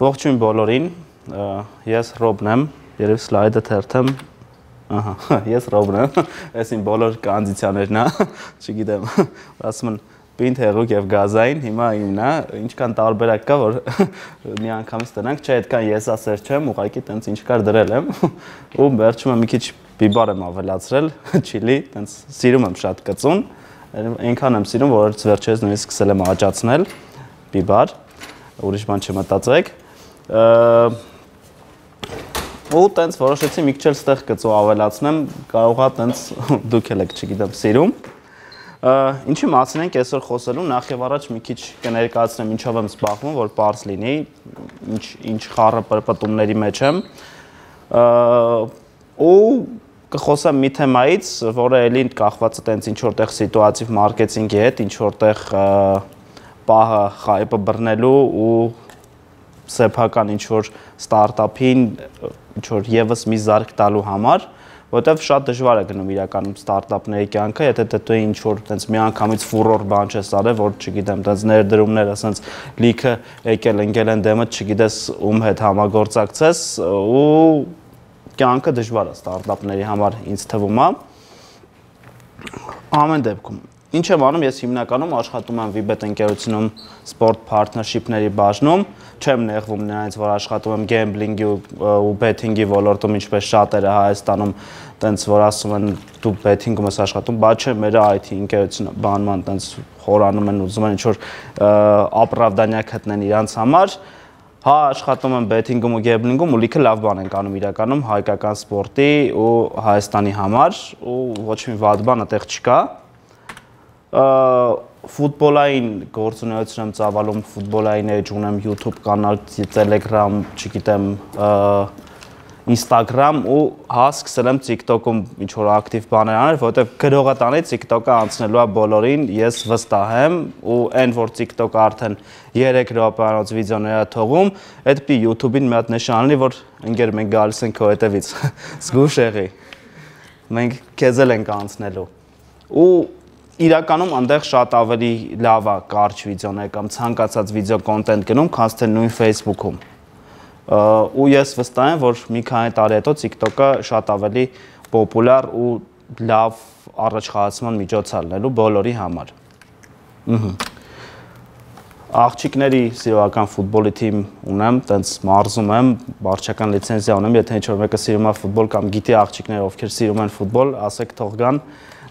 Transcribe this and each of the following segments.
Ողջույն բոլորին։ Ես Ռոբն եմ, երև սլայդը թերթեմ։ Ահա, ես Ռոբն եմ։ Այս իմ բոլոր կանդիցիաներն է, չգիտեմ։ Ասում են պինդ հեղուկ եւ գազային, հիմա իմն է, ինչքան տարբերակ կա, որ մի անգամից տնանք, չէ, այդքան ես ասեր չեմ, ուղղակի տենց ինչ կար դրել եմ։ Ու վերջում մի քիչ բիբար եմ ավելացրել, չիլի, տենց սիրում եմ շատ կծուն։ Այնքան եմ սիրում, որ վերջերս նույնիսկ սկսել եմ աճացնել բիբար ուրիշ բան չմտածեք ու տենց որոշեցի մի քիչ էլ ստեղ գծու ավելացնեմ, կարողա տենց դուք էլ եք, չգիտեմ, սիրում։ Ինչի մասին ենք այսօր խոսելու, նախ եւ առաջ մի քիչ կներկայացնեմ ինչով եմ զբաղվում, որ པարզ լինի, ինչ ինչ խառը պրպտումների մեջ եմ։ ու կխոսեմ մի թեմայից, որը էլի կախված է տենց ինչ որտեղ սիտուատիվ մարքեթինգի հետ, ինչ որտեղ պահը խայպը բռնելու ու սեփական ինչ որ ստարտափին ինչ որ եւս մի զարգ տալու համար, որովհետեւ շատ դժվար է գնում իրականում ստարտափների կյանքը, եթե դու ինչ որ տենց միանգամից ֆուրոր բան չես արել, որ չգիտեմ, տենց ներդրումները ասենց լիքը եկել ընկել են դեմը, չգիտես ում հետ համագործակցես ու կյանքը դժվար է ստարտափների համար ինձ թվում է։ Ամեն դեպքում Ինչ եմ անում, ես հիմնականում աշխատում եմ Vibet ընկերությունում sport partnership-ների բաժնում, չեմ նեղվում նրանից, որ աշխատում եմ gambling-ի ու betting-ի ոլորտում, ինչպես շատերը Հայաստանում, տենց որ ասում են դու betting-ում ես աշխատում, բա չէ, մեր IT ընկերությունը բանման տենց խորանում են, ուզում են ինչ-որ ապրավդանյակ գտնեն իրանց համար, հա աշխատում եմ betting-ում ու gambling-ում ու լիքը լավ բան ենք անում իրականում հայկական սպորտի ու Հայաստանի համար ու ոչ մի վատ բան այդտեղ չկա ֆուտբոլային գործունեություն եմ ծավալում, ֆուտբոլային էջ ունեմ YouTube կանալ, Telegram, չգիտեմ, Instagram ու հա սկսել եմ TikTok-ում ինչ որ ակտիվ բաներ անել, որովհետև գրողը տանի TikTok-ը անցնելու է բոլորին, ես վստահ եմ ու այն որ TikTok-ը արդեն 3 րոպեանոց վիդեոներ է թողում, այդ պի YouTube-ին մի հատ նշան լինի, որ ընկեր մենք գալիս ենք քո հետևից։ Զգուշ եղի։ Մենք քեզ էլ ենք անցնելու։ Ու իրականում այնտեղ շատ ավելի լավ է կարճ վիդեոներ կամ ցանկացած վիդեո կոնտենտ գնում, քան թե նույն Facebook-ում։ Ու ես վստահ եմ, որ մի քանի տարի հետո TikTok-ը շատ ավելի պոպուլյար ու լավ առաջխաղացման միջոց է լինելու բոլորի համար։ Ահա աղջիկների սիրողական ֆուտբոլի թիմ ունեմ, տենց մարզում եմ, վարչական լիցենզիա ունեմ, եթե ինչ-որ մեկը սիրում է ֆուտբոլ կամ գիտի աղջիկները ովքեր սիրում են ֆուտբոլ, ասեք թող գան,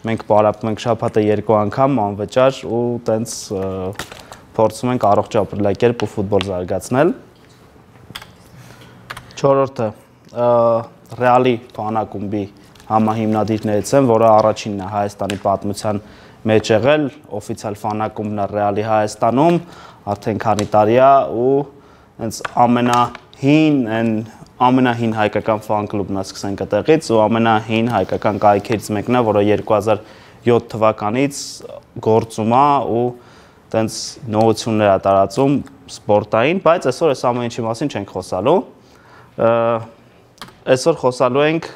մենք պարապում ենք շաբաթը երկու անգամ անվճար ու տենց փորձում ենք առողջ ապրելակերպ ու ֆուտբոլ զարգացնել։ Չորրորդը Ռեալի ֆանակումբի համահիմնադիրներից եմ, որը առաջինն է Հայաստանի պատմության մեջ եղել, օֆիցիալ ֆանակումբն է Ռեալի Հայաստանում, արդեն քանի տարի է ու հենց ամենահին այն ամենահին հայկական ֆան կլուբն է սկսենք այդտեղից ու ամենահին հայկական կայքերից մեկն է, որը 2007 թվականից գործում է ու տենց նորություններ է տարածում սպորտային, բայց այսօր այս ամեն ինչի մասին չենք խոսալու։ Այսօր խոսալու ենք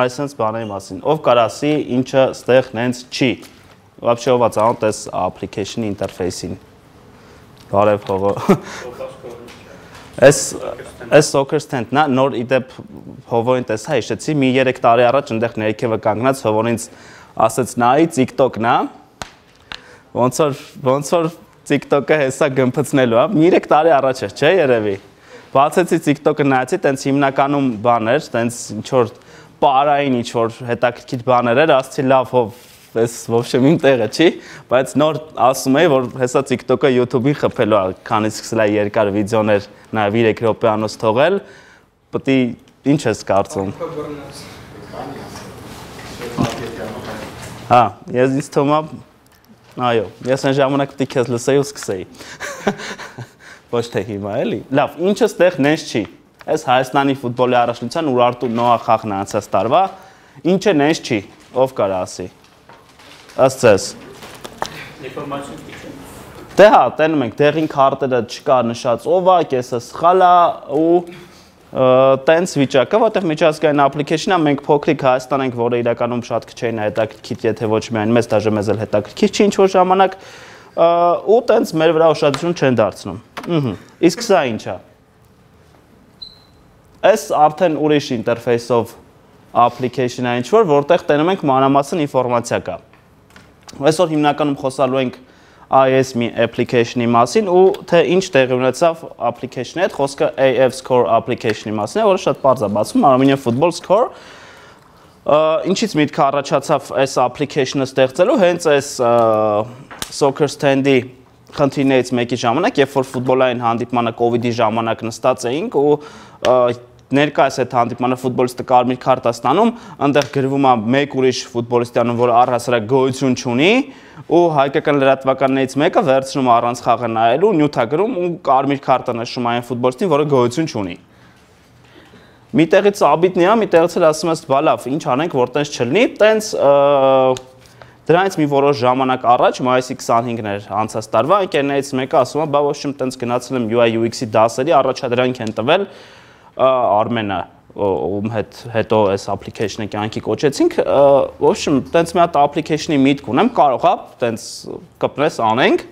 այսպես բաների մասին։ Ով կարասի ինչը ստեղ նենց չի։ Вообще ով է ծանոթ այս application interface-ին։ Բարև հողը։ Այս այս soccer stand-ն է, նոր իդեպ հովորին տեսա, հիշեցի, մի 3 տարի առաջ այնտեղ ներքևը կանգնած հովորինց ասեց նայի TikTok-ն է։ Ոնց որ ոնց որ TikTok-ը հեսա գմփցնելու է։ Մի 3 տարի առաջ էր, չէ՞ երևի։ Բացեցի TikTok-ը նայեցի, տենց հիմնականում բաներ, տենց ինչ որ պարային ինչ որ հետաքրքիր բաներ էր, ասացի լավ հով պես ոբշեմ իմ տեղը չի, բայց նոր ասում էի, որ հեսա TikTok-ը YouTube-ին խփելու է, քանի սկսել է երկար վիդեոներ նաև 3 րոպեանոց թողել, պետք է ինչ ես կարծում։ Հա, ես ինձ թվում է Այո, ես այն ժամանակ պետք է քեզ լսեի ու սկսեի։ Ոչ թե հիմա էլի։ Լավ, ինչը ստեղ նենց չի։ Այս Հայաստանի ֆուտբոլի առաջնության ուրարտու նոա խաղն անցած տարվա, ինչը նենց չի, ով կարա ասի ըստ ձեզ։ Ինֆորմացիոն քիչ է։ Դե հա, տենում ենք, դեղին քարտերը չկա նշած ով է, կեսը սխալ է ու տենց վիճակը, որտեղ միջազգային application-ը մենք փոքրիկ Հայաստան ենք, որը իրականում շատ քիչ էին հետաքրքիր, եթե ոչ միայն մեզ, դաժե մեզ էլ հետաքրքիր չի ինչ որ ժամանակ ու տենց մեր վրա ուշադրություն չեն դարձնում։ Ահա։ Իսկ սա ի՞նչ է։ Այս արդեն ուրիշ ինտերֆեյսով application-ը ինչ որ, որտեղ տենում ենք մանրամասն ինֆորմացիա կա։ Այսօր հիմնականում խոսալու ենք iOS մի application-ի մասին ու թե ինչ տեղի ունեցավ application-ի հետ, խոսքը AF Score application-ի մասին է, որը շատ པարզ է բացվում, Armenian Football Score ինչից միտքը առաջացավ այս application-ը ստեղծելու, հենց այս soccer stand-ի խնդիրներից մեկի ժամանակ, երբ որ ֆուտբոլային հանդիպմանը իդի ժամանակ նստած էինք ու ներկայիս այդ հանդիպմանը ֆուտբոլիստը կարմիր քարտա ստանում, այնտեղ գրվում է մեկ ուրիշ ֆուտբոլիստյանը, որ առհասարակ գոյություն չունի, ու հայկական լրատվականներից մեկը վերցնում առանց խաղը նայելու, նյութագրում ու կարմիր քարտա նշում այն ֆուտբոլիստին, որը գոյություն չունի։ Միտեղից աբիտնի է, միտեղից էլ ասում ես, բա լավ, ինչ անենք, որ տենց չլինի, տենց Դրանից մի որոշ ժամանակ առաջ, մայիսի 25-ն էր անցած տարվա, ընկերներից մեկը ասում է, բա ոչ իմ տենց գնացել եմ UI UX-ի դասերի, առաջադրանք են տվել, Armen-ը ում հետ հետո այս application-ը կյանքի կոչեցինք, ոչմ, տենց մի հատ application-ի միտք ունեմ, կարող է տենց կպնես անենք,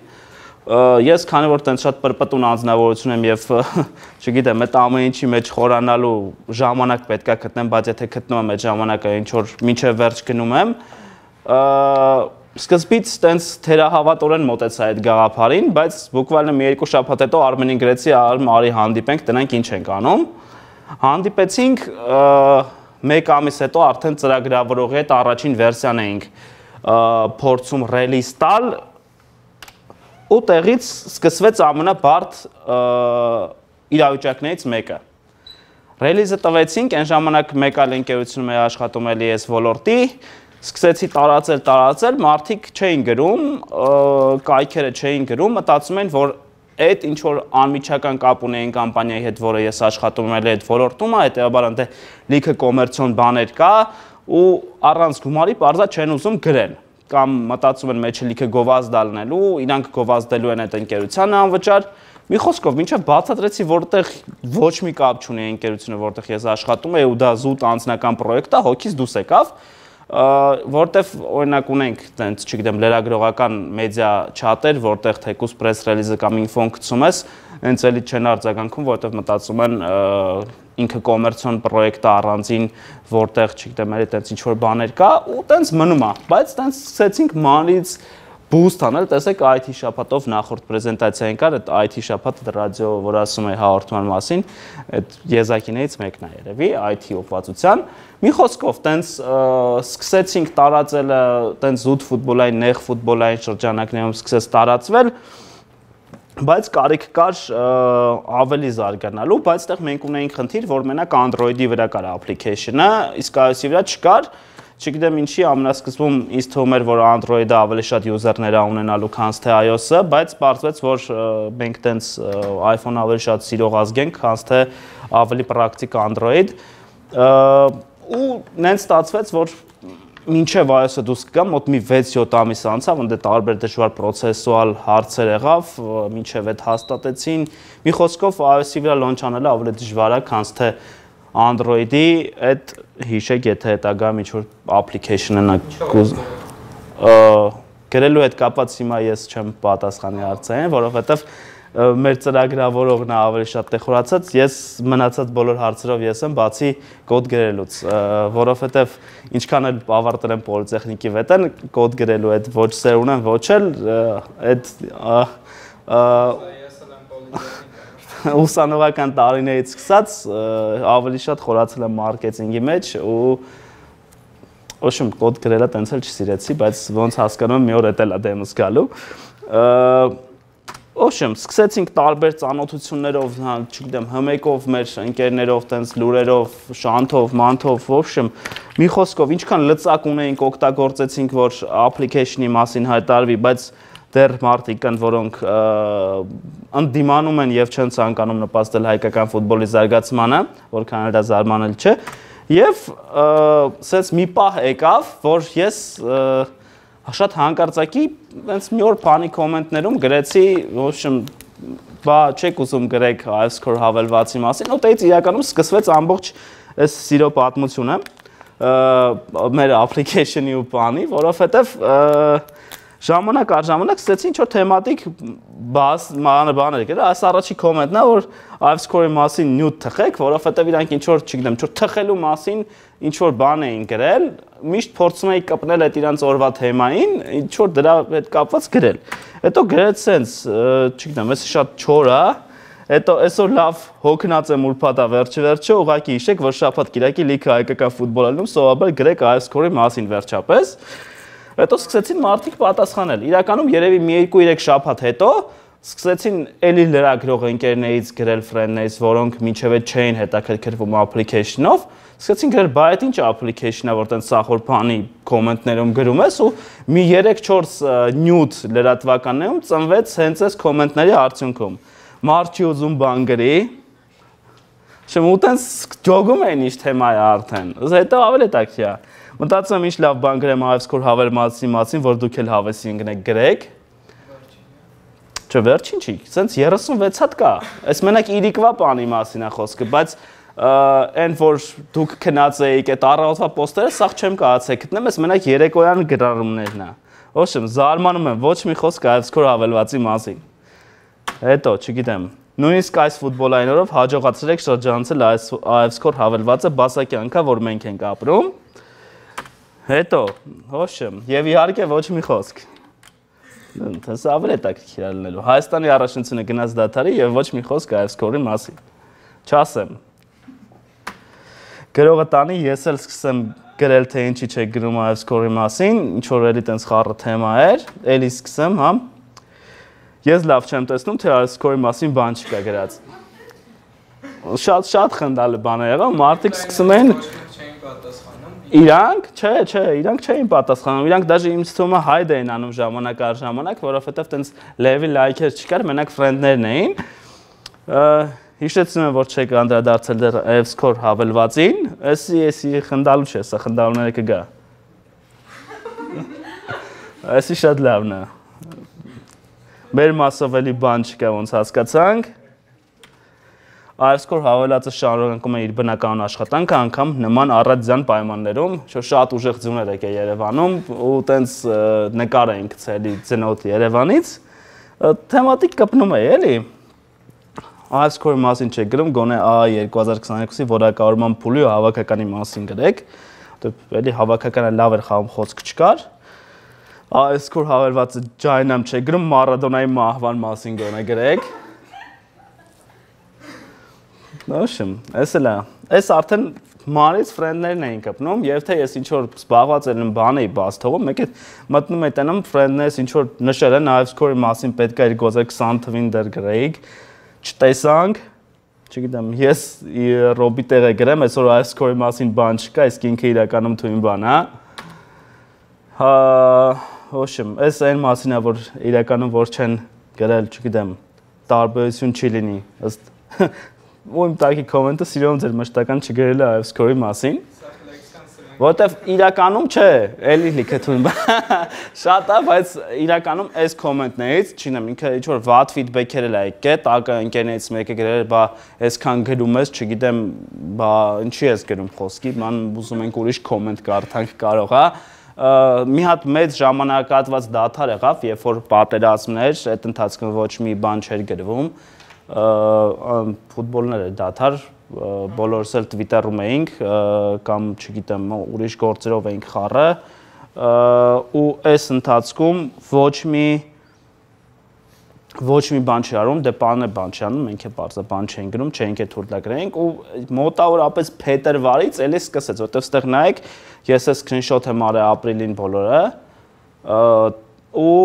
ես քանի որ տենց շատ պրպտուն անձնավորություն եմ եւ չգիտեմ, այդ ամեն ինչի մեջ խորանալու ժամանակ պետքա գտնեմ, բայց եթե գտնում եմ այդ ժամանակը ինչ որ մինչեւ վերջ գնում եմ, սկզբից տենց թերահավատորեն մտեցա այդ գաղափարին, բայց բուկվալն մի երկու շաբաթ հետո Արմենին գրեցի, արմ արի հանդիպենք, տնանք ինչ ենք անում։ են հանդիպեցինք մեկ ամիս հետո արդեն ծրագրավորողի հետ առաջին վերսիան էինք փորձում ռելիզ տալ ու տեղից սկսվեց ամենաբարդ իրավիճակներից մեկը ռելիզը տվեցինք այն ժամանակ մեկ այլ ընկերությունում է աշխատում էլի այս ոլորտի սկսեցի տարածել տարածել մարդիկ չէին գրում կայքերը չէին գրում մտածում են որ այդ ինչ որ անմիջական կապ ունեին կամպանիայի հետ, որը ես աշխատում եմ այդ ոլորտում, հետեւաբար ընդ լիքը կոմերցիոն բաներ կա ու առանց գումարի parza չեն ուզում գրեն կամ մտածում են մեջը լիքը գովազդ դալնելու, իրանք գովազդելու են այդ ընկերությանը անվճար։ Մի խոսքով, ինչը բացատրեցի, որտեղ ոչ մի կապ չունի ընկերությունը, որտեղ ես աշխատում եմ ու դա զուտ անձնական պրոյեկտ է, հոգիս դուս եկավ, որտեվ օրինակ ունենք տենց, չգիտեմ, լրագրողական մեդիա չաթեր, որտեղ թեկուս press release-ը կամ info-ն գցում ես, հենց էլի չեն արձագանքում, որտեվ մտածում են ինքը կոմերցիոն պրոյեկտ է առանձին, որտեղ, չգիտեմ, էլի տենց ինչ որ բաներ կա ու տենց մնում է, բայց տենց սկսեցինք մանից բուստ անել, տեսեք IT շաբաթով նախորդ պրեզենտացիային կար այդ IT շաբաթը ռադիո, որ ասում է հաղորդման մասին, այդ եզակիներից մեկն է երևի IT օպվածության։ Մի խոսքով, տենց սկսեցինք տարածելը, տենց զուտ ֆուտբոլային, նեղ ֆուտբոլային շրջանակներում սկսեց տարածվել, բայց կարիք կար ավելի զարգանալու, բայց այդտեղ մենք ունեինք խնդիր, որ մենակ Android-ի վրա կար application-ը, իսկ iOS-ի վրա չկար, Չգիտեմ ինչի ամենասկզբում ինձ թվում էր, որ Android-ը ավելի շատ user-ներ ունենալու, քան թե iOS-ը, բայց պարզվեց, որ մենք տենց iPhone ավելի շատ սիրող ազգ ենք, քան թե ավելի պրակտիկ Android։ ու նենց ստացվեց, որ մինչև iOS-ը դուրս կգա, մոտ մի 6-7 ամիս անցավ, ընդ տարբեր դժվար պրոցեսուալ հարցեր եղավ, մինչև այդ հաստատեցին։ Մի խոսքով iOS-ի վրա launch անելը ավելի դժվար է, քան թե Android-ի այդ հիշեք, եթե հետագայում ինչ որ application-ը նա գրելու հետ կապված հիմա ես չեմ պատասխանի հարցային, որովհետև մեր ծրագրավորողն է ավելի շատ տեխորացած, ես մնացած բոլոր հարցերով ես եմ բացի կոդ գրելուց, որովհետև ինչքան էլ ավարտել եմ պոլիտեխնիկի վետեն, կոդ գրելու այդ ոչ սեր ունեմ, ոչ էլ այդ ուսանողական տարիներից սկսած ավելի շատ խորացել եմ մարքեթինգի մեջ ու ոչմ կոդ գրելը տենց էլ չսիրեցի, բայց ոնց հասկանում մի օր էտել է դեմս գալու։ Ոչմ, սկսեցինք տարբեր ծանոթություններով, հա, չգիտեմ, հմեկով, մեր ընկերներով, տենց լուրերով, շանթով, մանթով, ոչմ, մի խոսքով, ինչքան լծակ ունեինք, օգտագործեցինք, որ application-ի մասին հայտարվի, բայց դեռ մարդիկ կան, որոնք ընդդիմանում են եւ չեն ցանկանում նպաստել հայկական ֆուտբոլի զարգացմանը, որքան էլ դա զարմանալ չէ։ Եվ սենց մի պահ եկավ, որ ես շատ հանկարծակի այնց մի օր բանի կոմենտներում գրեցի, ոչմ բա չեք ուզում գրեք iScore հավելվածի մասին, դից իրականում սկսվեց ամբողջ այս սիրո պատմությունը մեր application-ի ու բանի, որովհետև ժամանակ առ ժամանակ սկսեցի ինչ որ թեմատիկ բաս բաներ գրել, այս առաջի կոմենտն է, որ iScore-ի մասին նյութ թխեք, որովհետև իրանք ինչ որ, չգիտեմ, ինչ որ թխելու մասին ինչ որ բան էին գրել, միշտ փորձում էի կպնել այդ իրանց օրվա թեմային, ինչ որ դրա հետ կապված գրել։ Հետո գրեց սենց, չգիտեմ, էսի շատ չոր է, Հետո այսօր լավ հոգնած եմ ուրփաթա վերջի վերջը, ուղակի հիշեք, որ շաբաթ կիրակի լիքը հայկական ֆուտբոլալում սովորաբար գրեք iScore-ի մասին վերջապես։ Հետո սկսեցին մարդիկ պատասխանել։ Իրականում երևի մի 2-3 շաբաթ հետո սկսեցին էլի լրագրող ընկերներից գրել ֆրենդներից, որոնք այդ չէին հետաքրքրվում application-ով, սկսեցին գրել, «Բայ այդ ինչ application-ա, որ տենց սախոր բանի կոմենտներում գրում ես» ու մի 3-4 նյութ լրատվականներում ծնվեց հենց այս կոմենտների արդյունքում։ Մարչի ուզում բան գրի, Շեմ ու տենց ջոգում էին ինչ թեմայի արդեն։ Հետո ավելի տակտիա։ Մտածում եմ ինչ լավ բան գրեմ Avscore հավերմացի մասին, որ դուք էլ հավեսի ընկնեք գրեք։ Չէ, վերջին չի, սենց 36 հատ կա։ Այս մենակ իրիկվա բանի մասին է խոսքը, բայց այն որ դուք քնած էիք այդ առավոտվա պոստերը, սաղ չեմ կարացել գտնեմ, այս մենակ երեկոյան գրառումներն է։ Ոչմ, զարմանում եմ ոչ մի խոսք Avscore հավելվածի մասին։ Հետո, չգիտեմ, Նույնիսկ այս ֆուտբոլային օրով հաջողացել եք շրջանցել այս Avscore հավելվածը բասակյանքա, որ մենք ենք ապրում։ Հետո, հոշը, եւ իհարկե ոչ մի խոսք։ Դա ավելի է լինելու։ Հայաստանի առաջնությունը գնաց դաթարի եւ ոչ մի խոսք այս կորի մասին։ Չասեմ։ Գրողը տանի ես էլ սկսեմ գրել թե ինչի չէ գրում այս կորի մասին, ինչ որ էլի տենց խառը թեմա էր, էլի սկսեմ, հա։ Ես լավ չեմ տեսնում, թե այս կորի մասին բան չկա գրած։ Շատ շատ խնդալի բան է եղավ, մարդիկ սկսում են Իրանք, չէ, չէ, իրանք չէին պատասխանում։ Իրանք դաժե թվում է հայդ էին անում ժամանակ առ ժամանակ, որովհետև տենց լեվի լայքեր չկար, մենակ ֆրենդներն էին։ Հիշեցնում եմ, որ չեք անդրադարձել դեռ Evscore հավելվածին, էսի էսի խնդալու չէ, սա խնդալուները կգա։ Էսի շատ լավն է։ Մեր մասով էլի բան չկա, ոնց հասկացանք։ Այսքոր հավելածը շարունակում է իր բնական աշխատանքը անգամ նման առածյան պայմաններում, շատ ուժեղ ձյուներ եկե Երևանում ու տենց նկար էին գցելի ծնոտ Երևանից։ Թեմատիկ կպնում է, էլի։ Այսքոր մասին չէ գրում, գոնե A 2022-ի որակավորման փուլի ու հավաքականի մասին գրեք։ Դե էլի հավաքականը լավ էր խաղում խոսք չկար։ Այսքոր հավելվածը ջայնամ չէ գրում Մարադոնայի մահվան մասին գոնե գրեք Նոշեմ, էս էլ է։ Էս արդեն մանից ֆրենդներն էին կպնում, եւ թե ես ինչ որ զբաղված եմ բան էի բաց թողում, մեկ է մտնում եմ տենամ ֆրենդներս ինչ որ նշել են live score-ի մասին պետք է իր գոզը 20 թվին դեր գրեիք, չտեսանք, չգիտեմ, ես ռոբի տեղը գրեմ, այսօր live score-ի մասին բան չկա, իսկ ինքը իրականում թույն բան է։ Հա, ոչմ, էս այն մասին է, որ իրականում որ չեն գրել, չգիտեմ, տարբերություն չի լինի ըստ ու իմ տակի կոմենտը սիրում ձեր մշտական չգրելը այո սկորի մասին որտեվ իրականում չէ, էլի լիքը թույն շատ է, բայց իրականում այս կոմենտներից, չինեմ, ինքը ինչ որ վատ ֆիդբեքեր էլ է եկել, տակը ընկերներից մեկը գրել, բա այսքան գրում ես, չգիտեմ, բա ինչի ես գրում խոսքի, ման ուզում ենք ուրիշ կոմենտ կարդանք կարող է մի հատ մեծ ժամանակատված դաթար եղավ, երբ որ պատերազմներ, այդ ընթացքում ոչ մի բան չէր գրվում, ֆուտբոլները դաթար բոլորս էլ Twitter-ում էինք կամ չգիտեմ ուրիշ գործերով էինք խառը ու այս ընթացքում ոչ մի ոչ մի բան չի արում, դե բանը բան չի անում, մենք է բարձը բան չենք գրում, չենք է թուրդագրենք ու մոտավորապես փետրվարից էլի սկսեց, որտեղ ստեղ նայեք, ես է սկրինշոթ եմ արել ապրիլին բոլորը ու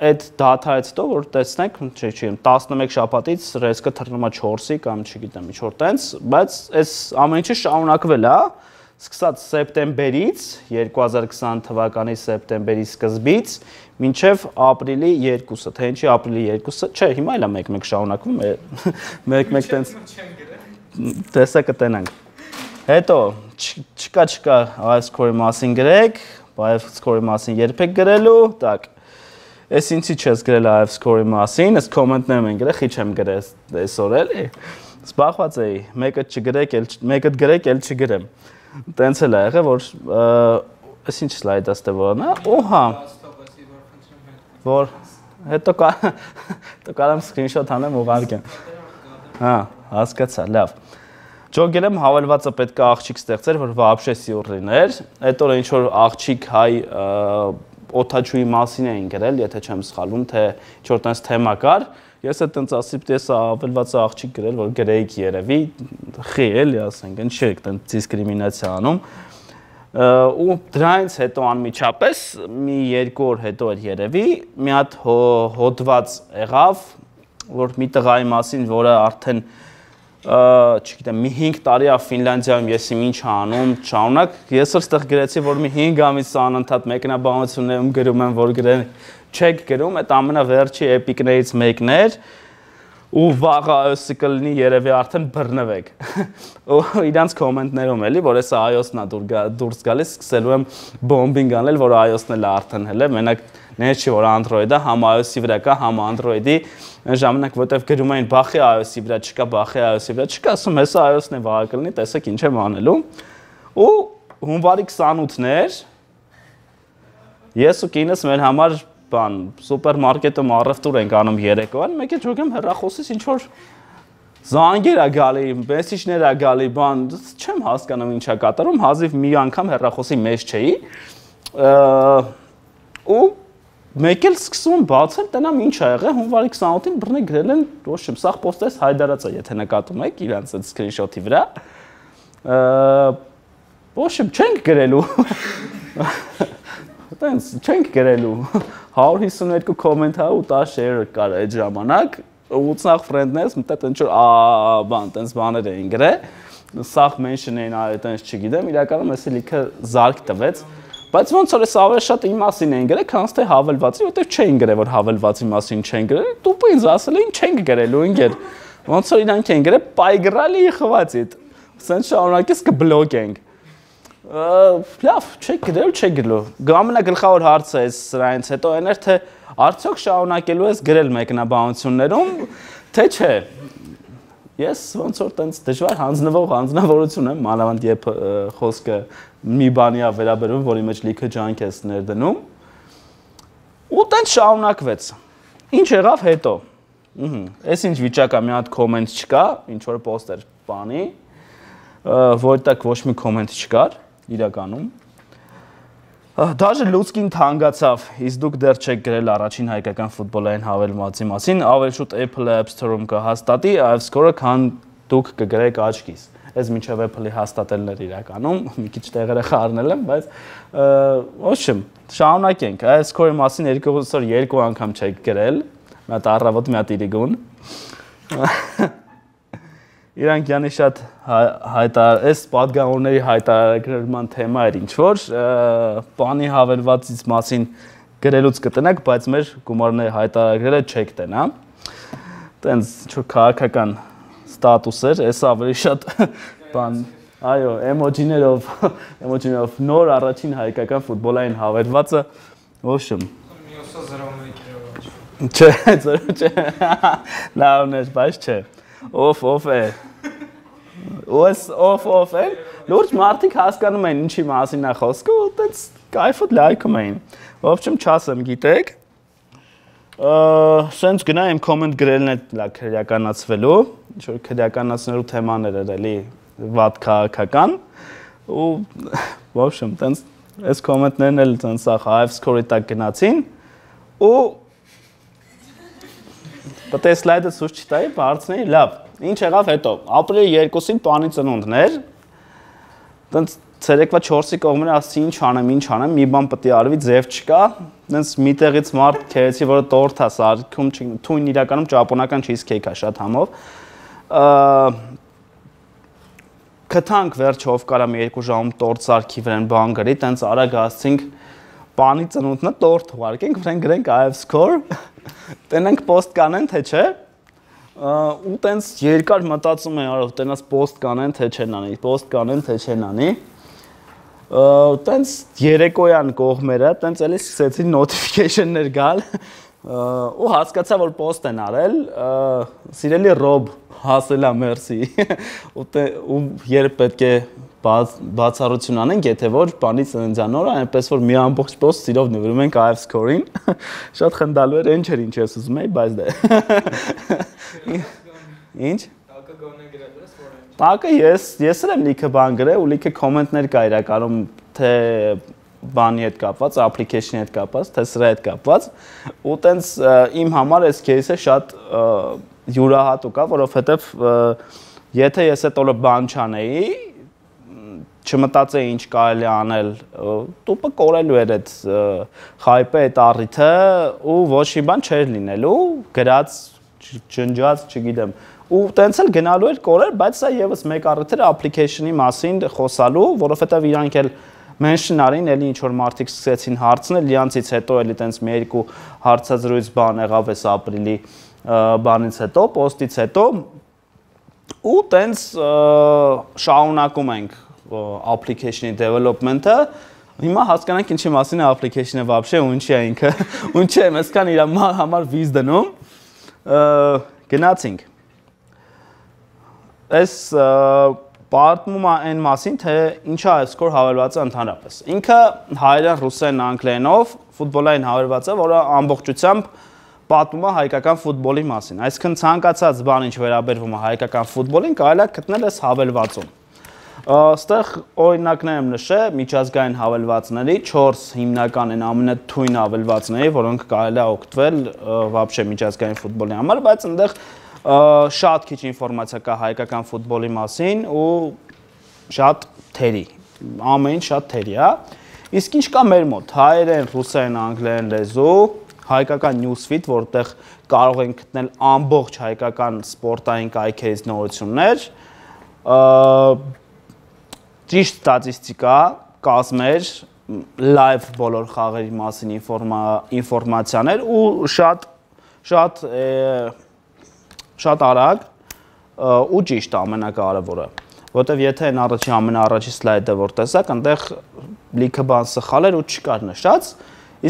այդ data-ից հետո որ տեսնենք, չի, չի, 11 շաբաթից ռեսկը թռնում է 4-ի կամ չգիտեմ, ինչ որ տենց, բայց այս ամեն ինչը շարունակվել է, սկսած սեպտեմբերից, 2020 թվականի սեպտեմբերի սկզբից, մինչև ապրիլի 2-ը, թե ինչի ապրիլի 2-ը, չէ, հիմա էլ է 1-1 շարունակվում, 1-1 տենց տեսակը տենանք։ Հետո չկա չկա այս score-ի մասին գրեք, բայց score-ի մասին երբեք գրելու, տակ ես ինչի չես գրել IF score-ի մասին, ես կոմենտներում են գրել, խիչ եմ գրես այսօր էլի։ Զբաղված էի, մեկը չգրեք, էլ մեկը գրեք, էլ չգրեմ։ Տենց էլ ա եղել, որ ես ինչ սլայդ աստե որնա, օհա։ Որ հետո կա հետո կարամ սկրինշոթ անեմ ուղարկեմ։ Հա, հասկացա, լավ։ Ջոգել եմ հավելվածը պետք է աղջիկ ստեղծեր, որ վաբշե սյուր լիներ։ Այդ օրը ինչ որ աղջիկ հայ օթաչուի մասին էին գրել, եթե չեմ սխալվում, թե ինչ որ տես թեմա կար։ Ես այդ տենց ասի պետք է հավելվածը աղջիկ գրել, որ գրեիք երևի, խի էլի ասենք, ինչ եք տենց դիսկրիմինացիա անում ու դրանից հետո անմիջապես մի երկու օր հետո էր երևի մի հատ հոդված եղավ որ մի տղայի մասին որը արդեն չգիտեմ մի 5 տարի է Ֆինլանդիայում ես իմ ինչ անում շարունակ ես էլ ստեղ գրեցի որ մի 5 ամիս անընդհատ մեկնաբանություններում գրում եմ որ գրեն չեք գրում այդ ամենավերջի էպիկներից մեկն էր ու վաղը iOS-ը կլինի երևի արդեն բռնվեք։ Ու իրանց կոմենտներում էլի, որ էս iOS-ն է դուրս գալիս, սկսելու եմ բոմբինգ անել, որ iOS-ն էլ արդեն հələ, մենակ ներ չի որ Android-ը համ iOS-ի վրա կա, համ Android-ի, ժամանակ որտեվ գրում էին բախի iOS-ի վրա չկա, բախի iOS-ի վրա չկա, ասում հեսա iOS-ն է վաղը կլինի, տեսեք ինչ եմ անելու։ Ու հունվարի 28-ներ ես ու կինս մեր համար բան սուպերմարկետում առևտուր ենք անում երեկոյան, մեկ է ճոգեմ հեռախոսից ինչ որ զանգեր ա գալի, մեսիջներ ա գալի, բան, չեմ հասկանում ինչա կատարում, հազիվ մի անգամ հեռախոսի մեջ չէի։ ու մեկ էլ սկսում բացել, տնամ ինչ ա եղել, հունվարի 28-ին բռնե գրել են, ոչ չեմ, սա պոստես հայդարացա, եթե նկատում եք իրանց այդ սկրինշոթի վրա։ Ոչ չեմ, չենք գրելու։ Տենց չենք գրելու 152 կոմենտ հա ու 10 share կար այդ ժամանակ 80 ֆրենդներս մտած ինչ որ ա բան տենց բաներ էին գրել սախ mention էին արել տենց չգիտեմ իրականում էսի լիքը զարգ տվեց բայց ոնց որ էս ավելի շատ իմ մասին էին գրել քան թե հավելվածի որտեվ չէին գրել որ հավելվածի մասին չեն գրել տուպը ինձ ասել էին չենք գրելու ինքեր ոնց որ իրանք են գրել պայգրալի խվացի սենց շարունակես կբլոկենք լավ, չէ գրել, չէ գրելու։ Ամենագլխավոր հարցը է սրանից հետո այն էր թե արդյոք շարունակելու ես գրել մեկնաբանություններում, թե չէ։ Ես ոնց որ տենց դժվար հանձնվող հանձնավորություն եմ, մանավանդ երբ խոսքը մի բանի է վերաբերում, որի մեջ լիքը ջանք ես ներդնում։ Ու տենց շարունակվեց։ Ինչ եղավ հետո։ Ահա, այս ինչ վիճակա մի հատ կոմենտ չկա, ինչ որ պոստեր բանի, որտեղ ոչ մի կոմենտ չկար իրականում։ Դաժե լուցկին թանկացավ, իսկ դուք դեռ չեք գրել առաջին հայկական ֆուտբոլային հավելվածի մասին, ավելի շուտ Apple App Store-ում կհաստատի App Store-ը, քան դուք կգրեք աչքիս։ Այս միջև Apple-ի հաստատելներ իրականում, մի քիչ տեղերը խառնել եմ, բայց ոչմ, շարունակենք։ App Store-ի մասին երկու սոր երկու անգամ չեք գրել, մի հատ առավոտ, մի հատ իրիգուն իրանք յանի շատ հա, հայտար այս падգամորների հայտարարման թեմա էր ինչ որ բանի հավելվածից մասին գրելուց կտնակ, բայց մեր գումարները հայտարարելը չեք տենա։ Տենց ինչ որ քաղաքական ստատուս էր, այս ավելի շատ բան Այո, էմոջիներով, էմոջիներով նոր առաջին հայկական ֆուտբոլային հավելվածը ոչմ։ Մյուսը 0-1-ով։ Չէ, 0 չէ։ Լավն է, բայց չէ։ Օֆ, օֆ է ոս օֆ օֆ են լուրջ մարդիկ հասկանում են ինչի մասին է խոսքը ու այդպես կայֆոտ լայքում էին ոբչեմ չասեմ գիտեք սենց գնայեմ կոմենտ գրելն է լա քրեականացվելու ինչ որ քրեականացնելու թեմաներ էր էլի վատ քաղաքական ու ոբչեմ տենց այս կոմենտներն էլ տենց սա հայվ սկորի տակ գնացին ու Պետք է սլայդը ցույց չտայի, բարձնեի, լավ Ինչ եղավ հետո։ Ապրիլի 2-ին տանի ծնունդներ։ Տենց ցերեկվա 4-ի կողմերը ասացի ինչ անեմ, ինչ անեմ, մի բան պետք է արվի, ձև չկա։ Տենց միտեղից մարդ քերեցի, որը տորտ է սարքում, թույն իրականում ճապոնական cheesecake է շատ համով։ Կթանք վերջով կարամ 2 ժամում տորտ սարքի վրան բան գրի, տենց արագ ասցինք բանի ծնունդնը տորտ ուղարկենք, վրան գրենք IF score։ Տենենք post կանեն, թե չէ ու տենց երկար մտածում եմ, արով տենաս post կանեն, թե չեն անի, post կանեն, թե չեն անի։ Տենց երեկոյան կողմերը, տենց էլի սկսեցին notification-ներ գալ, ու հասկացա որ post են արել սիրելի ռոբ հասելա մերսի ու երբ պետք է բաց բացառություն անենք, եթե ոչ բանից ընձանորը, այնպես որ մի ամբողջ post սիրով նվիրում ենք IF score-ին։ Շատ խնդալու էր, ինչ էր ինչ ես ուզում եի, բայց դե։ Ինչ։ Տակը գոնե գրել ես, որ Տակը ես ես էլ եմ լիքը բան գրել ու լիքը կոմենտներ կա իրականում թե բանի հետ կապված, application-ի հետ կապված, թե սրա հետ կապված ու տենց իմ համար այս case-ը շատ յուրահատուկ է, որովհետև եթե ես այդ օրը բան չանեի, չմտածեի ինչ կարելի անել, տուպը կորելու էր այդ hype-ը, այդ առիթը ու ոչ մի բան չէր լինելու, գրած, ջնջած, չգիտեմ ու տենց էլ գնալու էր կորեր, բայց սա եւս մեկ առիթ էր application-ի մասին խոսալու, որովհետեւ իրանք էլ mention արին, էլի ինչ որ մարդիկ սկսեցին հարցնել, լիանցից հետո էլի տենց մի երկու հարցազրույց բան եղավ էս ապրիլի բանից հետո, post-ից հետո ու տենց շարունակում ենք application-ի development-ը Հիմա հասկանանք ինչի մասին է application-ը вообще ու ինչի է ինքը։ Ու ինչի եմ այսքան իր համար վիզ դնում։ Գնացինք։ Այս պատմում է այն մասին, թե ինչա է սկոր հավելվածը ընդհանրապես։ Ինքը հայերեն, ռուսերեն, անգլերենով ֆուտբոլային հավելվածը, որը ամբողջությամբ պատմում է հայկական ֆուտբոլի մասին։ Այսինքն ցանկացած բան, ինչ վերաբերվում է հայկական ֆուտբոլին, կարելի է գտնել այս հավելվածում։ Աստեղ օրինակներ եմ նշել միջազգային հավելվածների 4 հիմնական են ամենաթույն հավելվածների, որոնք կարելի է օգտվել բաբշե միջազգային ֆուտբոլի համար, բայց այնտեղ շատ քիչ ինֆորմացիա կա հայկական ֆուտբոլի մասին ու շատ թերի։ Ամեն շատ թերի է։ Իսկ ինչ կա մեր մոտ, հայերեն, ռուսերեն, անգլերեն լեզու, հայկական newsfeed, որտեղ կարող են գտնել ամբողջ հայկական սպորտային կայքերից նորություններ, ճիշտ ստատիստիկա, կազմեր, live բոլոր խաղերի մասին ինֆորմա ինֆորմացիաներ ու շատ շատ շատ արագ ու ճիշտ ամենակարևորը որտեվ եթե այն առաջի ամենաառաջի սլայդը որ տեսակ, այնտեղ լիքը բան սխալ էր ու չկար նշած,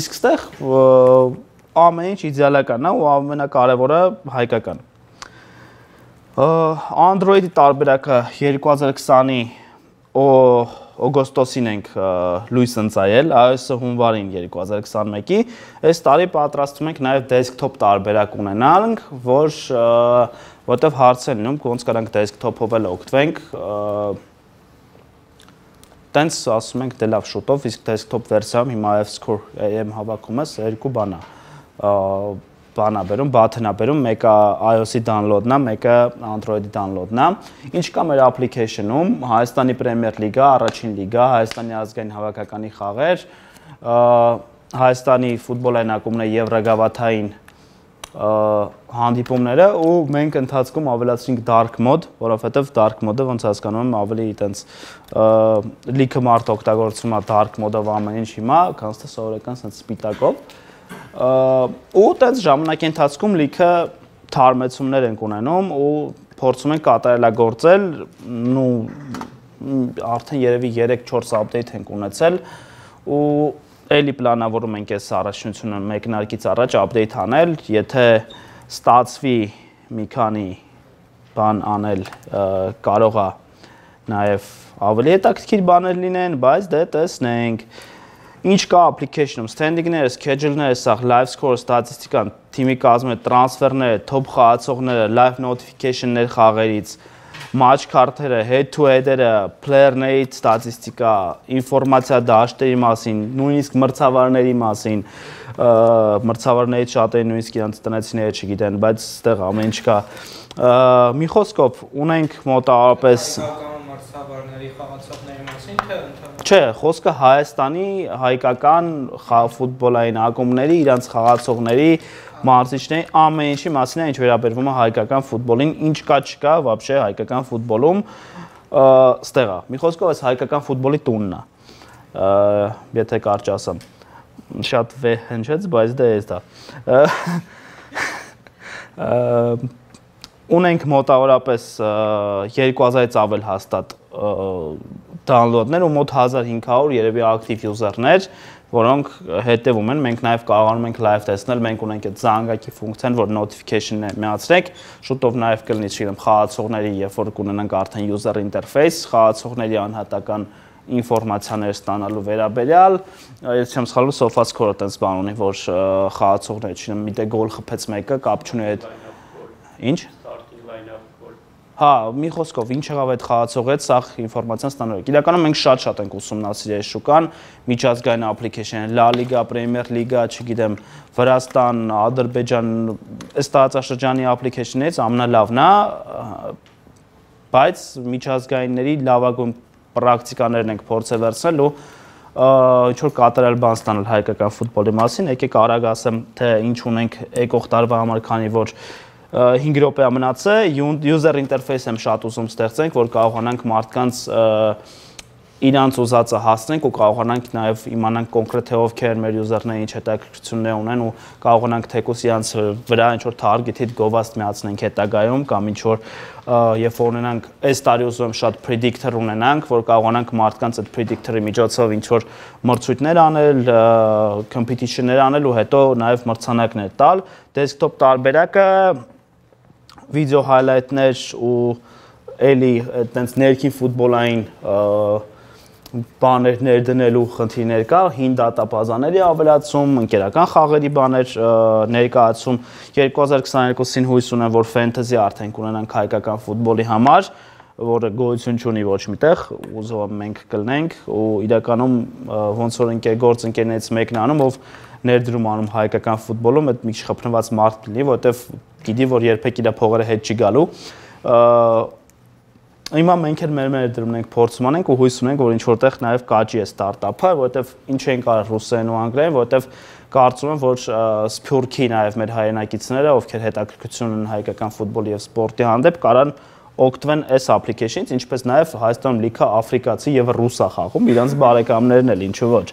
իսկ այստեղ ամեն ինչ իդեալական է ու ամենակարևորը հայկական։ Android-ի տարբերակը 2020-ի օգոստոսին ենք լույս ընծայել, iOS-ը հունվարին 2021-ի։ Այս տարի պատրաստում ենք նաև desktop տարբերակ ունենալնք, որ որտեվ հարց է լինում, ոնց կարանք desktop-ով էլ օգտվենք, տենց ասում ենք դե լավ շուտով, իսկ desktop վերսիայում հիմա F-score AM հավաքում ես երկու բանա բանա բերում, button-ա բերում, մեկը iOS-ի download-ն է, մեկը Android-ի download-ն է։ Ինչ կա մեր application-ում, Հայաստանի Premier League-ը, առաջին լիգա, Հայաստանի ազգային հավաքականի խաղեր, Հայաստանի ֆուտբոլային ակումբն է Եվրագավաթային հանդիպումները ու մենք ընթացքում ավելացրինք dark mode, որովհետև dark mode-ը ոնց հասկանում եմ ավելի այտենց լիքը մարդ օգտագործում է dark mode-ով ամեն ինչ հիմա, քան թե սովորական sense սպիտակով ու տենց ժամանակի ընթացքում լիքը թարմեցումներ ենք ունենում ու փորձում ենք կատարելագործել ու արդեն երևի 3-4 update ենք ունեցել ու էլի պլանավորում ենք այս առաջնությունը մեկնարկից առաջ update անել, եթե ստացվի մի քանի բան անել կարող է նաև ավելի հետաքրքիր բաներ լինեն, բայց դե տեսնենք ինչ կա application-ում, standing-ները, schedule-ները, սա live score ստատիստիկան, թիմի կազմը, տրանսֆերները, top խաղացողները, live notification-ներ խաղերից, match card-երը, head to head-երը, player-ների ստատիստիկա, ինֆորմացիա դաշտերի մասին, նույնիսկ մրցավարների մասին, մրցավարներից շատերը նույնիսկ իրենց տնեցիները չգիտեն, բայց այստեղ ամեն ինչ կա։ Մի խոսքով ունենք մոտավորապես մրցավարների խաղացողների մասին, թե Չէ, խոսքը Հայաստանի հայկական ֆուտբոլային ակումբների, իրանց խաղացողների, մարզիչների ամեն ինչի մասին է, ինչ վերաբերվում է հայկական ֆուտբոլին, ինչ կա չկա вообще հայկական ֆուտբոլում ստեղա։ Մի խոսքով էս հայկական ֆուտբոլի տունն է։ Եթե կարճ ասեմ։ Շատ վե հնչեց, բայց դե էս դա։ Ունենք մոտավորապես 2000-ից ավել հաստատ download-ներ ու մոտ 1500 երևի active user-ներ, որոնք հետևում են, մենք նաև կարողանում ենք live տեսնել, մենք ունենք այդ զանգակի ֆունկցիան, որ notification-ը միացրեք, շուտով նաև կլինի, չգիտեմ, խաղացողների, երբ որ կունենանք արդեն user interface, խաղացողների անհատական ինֆորմացիաներ ստանալու վերաբերյալ, ես չեմ սխալվում, Sofascore-ը տենց բան ունի, որ խաղացողները, չգիտեմ, մի դե գոլ խփեց մեկը, կապ չունի այդ Ինչ Հա, մի խոսքով ինչ եղավ այդ խաղացողի հետ, սա ինֆորմացիան ստանալու։ Իրականում մենք շատ-շատ ենք ուսումնասիրել շուկան, միջազգային application, La Liga, Premier Liga, չգիտեմ, Վրաստան, Ադրբեջան, ըստ տարածաշրջանի application-ից ամենալավն է, բայց միջազգայինների լավագույն պրակտիկաներն ենք փորձել վերցնել ու ինչ որ կատարել բան ստանալ հայկական ֆուտբոլի մասին, եկեք արագ ասեմ, թե ինչ ունենք եկող տարվա համար, քանի որ 5 րոպե մնաց է user interface եմ շատ ուզում ստեղծենք, որ կարողանանք մարդկանց իրանց ուզածը հասնենք ու կարողանանք նաև իմանանք կոնկրետ թե ովքեր մեր user-ները ինչ հետաքրքրություններ ունեն ու կարողանանք թեկուս իրանց վրա ինչ որ target hit գովաստ միացնենք հետագայում կամ ինչ որ երբ որ ունենանք այս տարի ուզում եմ շատ predictor ունենանք, որ կարողանանք մարդկանց այդ predictor-ի միջոցով ինչ որ մրցույթներ անել, competition-ներ անել ու հետո նաև մրցանակներ տալ։ Desktop տարբերակը վիդեո highlight-ներ ու էլի այտենց ներքին ֆուտբոլային բաներ ներդնելու խնդիրներ կա, հին դատապազաների ավելացում, ընկերական խաղերի բաներ ներկայացում 2022-ին հույս ունեմ, որ ֆենթեզի արդեն կունենանք հայկական ֆուտբոլի համար, որը գոյություն չունի ոչ միտեղ, ուզում եմ մենք կլնենք ու իրականում ոնց որ ընկեր գործ ընկերներից մեկն անում, ով ներդրում անում հայկական ֆուտբոլում, այդ մի խփնված մարդ լինի, որովհետև գիտի, որ երբեք իր փողերը հետ չի գալու։ Հիմա մենք էլ մեր ներդրումն ենք փորձում անենք ու հույս ունենք, որ ինչ որտեղ նաև կաճի է ստարտափը, որովհետև ինչ են կարող ռուսերեն ու անգլերեն, որովհետև կարծում եմ, որ Սփյուռքի նաև մեր հայրենակիցները, ովքեր հետաքրքրություն ունեն հայկական ֆուտբոլի եւ սպորտի հանդեպ, կարան օգտվեն այս application-ից, ինչպես նաև Հայաստանում լիքը աֆրիկացի եւ ռուսա խաղում, իրանց բարեկամներն էլ ինչու ոչ։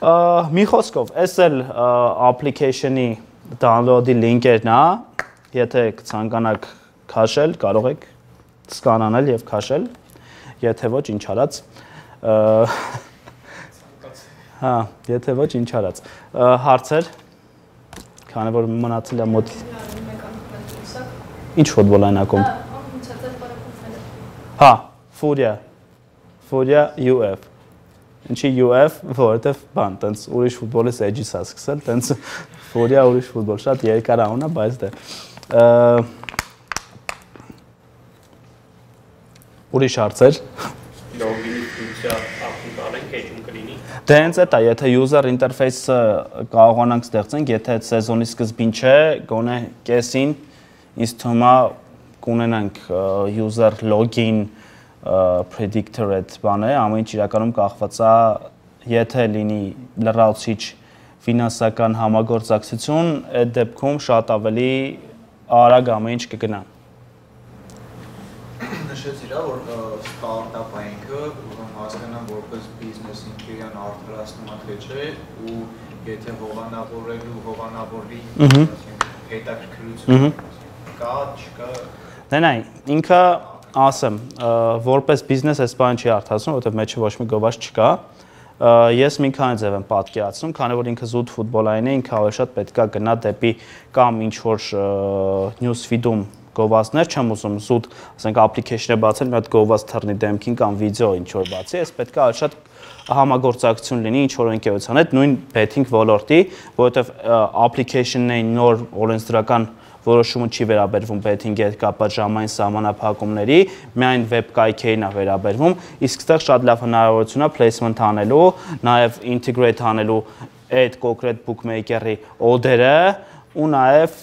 Մի խոսքով, այս էլ application-ի download-ի լինքերն է, եթե կցանկանաք քաշել, կարող եք սկանանել եւ քաշել, եթե ոչ ինչ արած Հա, եթե ոչ ինչ արած։ Հարցեր։ Քանի որ մնացել է մոտ Ինչ ֆուտբոլ այն ակում։ Հա, Furia։ Furia UF։ Ինչի UF, որովհետև բան, տենց ուրիշ ֆուտբոլից էջից է սկսել, տենց Furia ուրիշ ֆուտբոլ, շատ երկար անուն է, բայց դե Ուրիշ հարցեր։ Լոգինի ֆունկցիա ակտիվալ ենք, էջում կլինի։ Դե հենց այդ է, եթե user interface-ը կարողանանք ստեղծենք, եթե սեզոնի սկզբին չէ, գոնե կեսին ինձ թվում է կունենանք user login predictor այդ բանը, ամեն ինչ իրականում կախված է եթե լինի լրացուցիչ ֆինանսական համագործակցություն, այդ դեպքում շատ ավելի արագ ամեն ինչ կգնա նշեցիր, որ ստարտափ ուզում հասկանամ որպես բիզնես ինքը իրան արդարացնում է թե չէ ու եթե հովանավորելու հովանավորի հետաքրքրություն կա, չկա։ Նայ, ինքը ասեմ, որպես բիզնես այս բանը չի արդարացնում, որովհետև մեջը ոչ մի գովաց չկա ես մի քանի ձև եմ պատկերացնում, քանի որ ինքը զուտ ֆուտբոլային է, ինքը ավելի շատ պետքա գնա դեպի կամ ինչ որ news feed-ում գովազդներ չեմ ուզում զուտ, ասենք application-ը բացել, մի հատ գովազդ թռնի դեմքին կամ վիդեո ինչ որ բացի, ես պետք է շատ համագործակցություն լինի ինչ որ ընկերության հետ, նույն betting ոլորտի, որովհետև application-ն է նոր օրենսդրական որոշումը չի վերաբերվում betting-ի հետ կապված ժամային սահմանափակումների, միայն web կայքերին է վերաբերվում, իսկ այստեղ շատ լավ հնարավորություն է placement անելու, նաև integrate անելու այդ կոնկրետ bookmaker-ի order-ը, ու նաև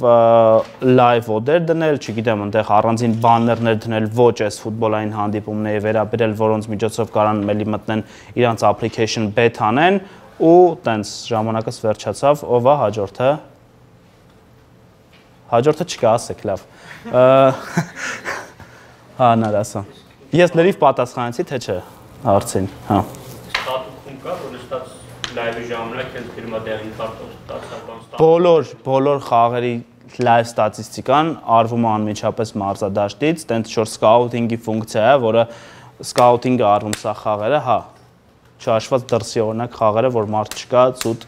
live order դնել, չգիտեմ, այնտեղ առանձին բաներներ դնել ոչ այս ֆուտբոլային հանդիպումների վերաբերել, որոնց միջոցով կարան մելի մտնեն իրանց application bet անեն ու տենց ժամանակս վերջացավ, ով է հաջորդը։ Հաջորդը չկա, ասեք լավ։ Հա, նարասա։ Ես լրիվ պատասխանեցի, թե չէ, հարցին, հա։ Ստատուկում կա, որ ստաց լայվի ժամանակ էլ ֆիրմա դեղին կարտոց ստացական ստա։ Բոլոր բոլոր խաղերի լայվ ստատիստիկան արվում է անմիջապես մարզադաշտից, տենց շոր սկաուտինգի ֆունկցիա է, որը սկաուտինգը արվում սա խաղերը, հա։ չհաշված դրսի օրինակ խաղերը, որ մարդ չկա, ցույց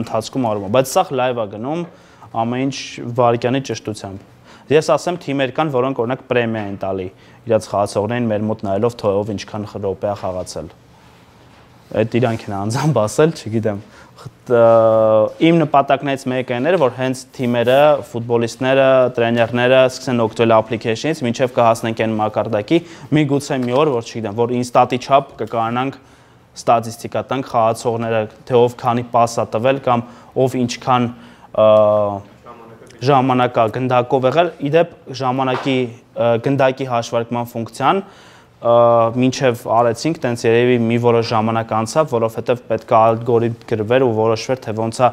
ընթացքում արում է, բայց սա լայվ է գնում ամեն ինչ վարկյանի ճշտությամբ։ Ես ասեմ թիմեր կան, որոնք օրինակ պրեմիա են տալի իրաց խաղացողներին մեր մոտ նայելով թե ով ինչքան րոպե է խաղացել։ Այդ իրանք են անձամբ ասել, չգիտեմ իմ նպատակներից մեկը այն էր, որ հենց թիմերը, ֆուտբոլիստները, տրեներները սկսեն օգտվել application-ից, մինչև կհասնենք այն մակարդակի, միգուցե մի օր, որ չգիտեմ, որ ինստատի չափ կկայանանք ստատիստիկա տանք խաղացողները, թե ով քանի պաս է տվել կամ ով ինչքան ժամանակա գնդակով եղել, իդեպ ժամանակի գնդակի հաշվարկման ֆունկցիան մինչև արեցինք, տենց երևի մի որոշ ժամանակ անցավ, որովհետև պետք է ալգորիթմ գրվեր ու որոշվեր, թե ոնց է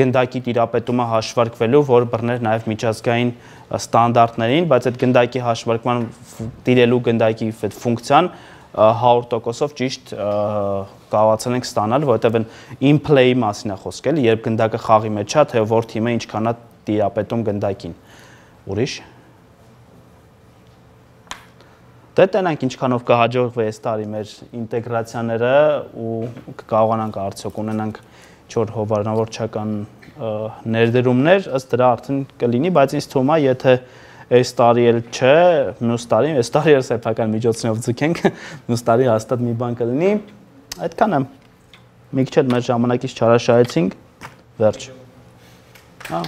գնդակի տիրապետումը հաշվարկվելու, որ բռներ նաև միջազգային ստանդարտներին, բայց այդ գնդակի հաշվարկման տիրելու գնդակի ֆունկցիան 100%-ով ճիշտ կարողացել ենք ստանալ, որովհետև in play-ի մասին է խոսքել, երբ գնդակը խաղի մեջ է, թե որ թիմը ինչքան է տիրապետում գնդակին։ Ուրիշ Դե տենանք ինչքանով կհաջողվի այս տարի մեր ինտեգրացիաները ու կկարողանանք արդյոք ունենանք չոր հովանավորչական ներդրումներ, ըստ դրա արդեն կլինի, բայց ինձ թվում է, եթե այս տարի էլ չէ, մյուս տարի, այս տարի էլ սեփական միջոցներով ձգենք, մյուս տարի հաստատ մի բան կլինի։ Այդքան է։ Մի քիչ էլ մեր ժամանակից չարաշահեցինք։ Վերջ։ Հա